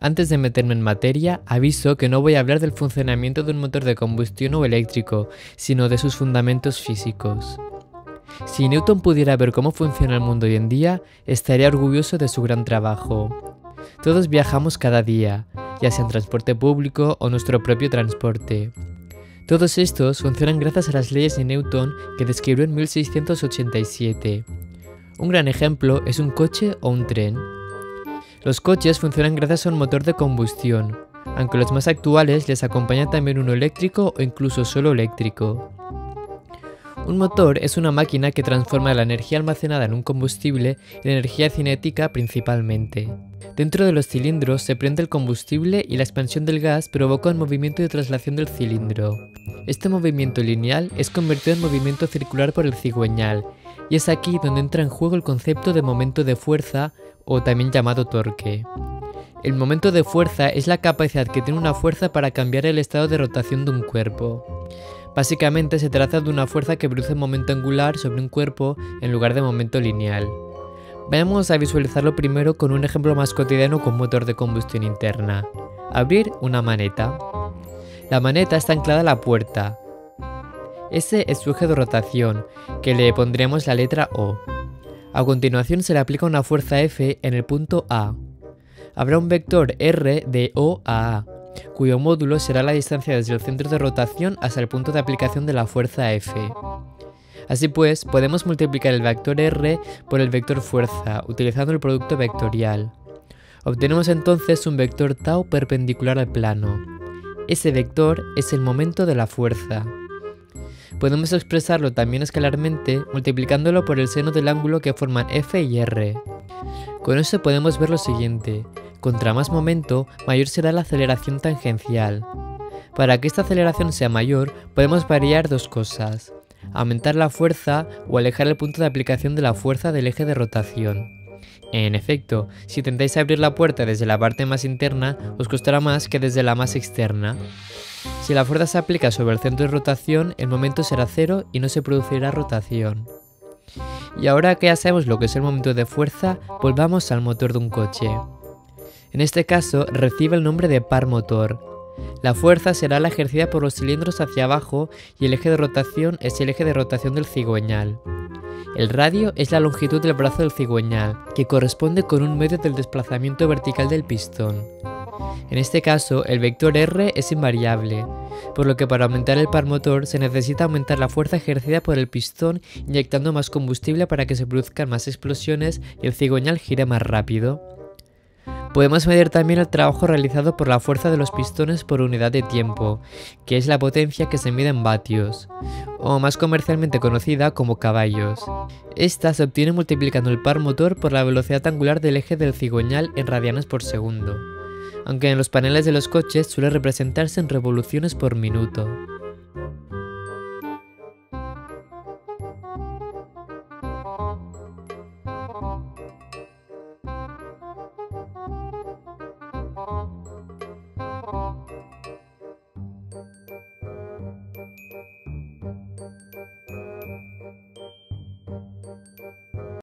Antes de meterme en materia, aviso que no voy a hablar del funcionamiento de un motor de combustión o eléctrico, sino de sus fundamentos físicos. Si Newton pudiera ver cómo funciona el mundo hoy en día, estaría orgulloso de su gran trabajo. Todos viajamos cada día, ya sea en transporte público o nuestro propio transporte. Todos estos funcionan gracias a las leyes de Newton que describió en 1687. Un gran ejemplo es un coche o un tren. Los coches funcionan gracias a un motor de combustión, aunque los más actuales les acompaña también uno eléctrico o incluso solo eléctrico. Un motor es una máquina que transforma la energía almacenada en un combustible en energía cinética principalmente. Dentro de los cilindros se prende el combustible y la expansión del gas provoca un movimiento de traslación del cilindro. Este movimiento lineal es convertido en movimiento circular por el cigüeñal, y es aquí donde entra en juego el concepto de momento de fuerza o también llamado torque. El momento de fuerza es la capacidad que tiene una fuerza para cambiar el estado de rotación de un cuerpo. Básicamente se trata de una fuerza que produce momento angular sobre un cuerpo en lugar de momento lineal. Vamos a visualizarlo primero con un ejemplo más cotidiano con motor de combustión interna. Abrir una maneta. La maneta está anclada a la puerta. Ese es su eje de rotación, que le pondremos la letra O. A continuación se le aplica una fuerza F en el punto A. Habrá un vector R de O a A, cuyo módulo será la distancia desde el centro de rotación hasta el punto de aplicación de la fuerza F. Así pues, podemos multiplicar el vector R por el vector fuerza, utilizando el producto vectorial. Obtenemos entonces un vector tau perpendicular al plano. Ese vector es el momento de la fuerza. Podemos expresarlo también escalarmente multiplicándolo por el seno del ángulo que forman F y R. Con eso podemos ver lo siguiente. Contra más momento, mayor será la aceleración tangencial. Para que esta aceleración sea mayor, podemos variar dos cosas. Aumentar la fuerza o alejar el punto de aplicación de la fuerza del eje de rotación. En efecto, si intentáis abrir la puerta desde la parte más interna, os costará más que desde la más externa. Si la fuerza se aplica sobre el centro de rotación, el momento será cero y no se producirá rotación. Y ahora que ya sabemos lo que es el momento de fuerza, volvamos al motor de un coche. En este caso, recibe el nombre de par motor. La fuerza será la ejercida por los cilindros hacia abajo y el eje de rotación es el eje de rotación del cigüeñal. El radio es la longitud del brazo del cigüeñal, que corresponde con un medio del desplazamiento vertical del pistón. En este caso, el vector R es invariable, por lo que para aumentar el par motor se necesita aumentar la fuerza ejercida por el pistón inyectando más combustible para que se produzcan más explosiones y el cigüeñal gire más rápido. Podemos medir también el trabajo realizado por la fuerza de los pistones por unidad de tiempo, que es la potencia que se mide en vatios, o más comercialmente conocida como caballos. Esta se obtiene multiplicando el par motor por la velocidad angular del eje del cigüeñal en radianes por segundo aunque en los paneles de los coches suele representarse en revoluciones por minuto.